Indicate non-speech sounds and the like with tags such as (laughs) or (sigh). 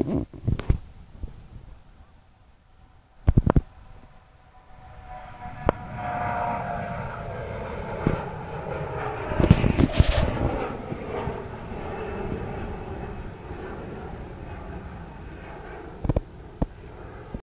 Mm-hmm. (laughs)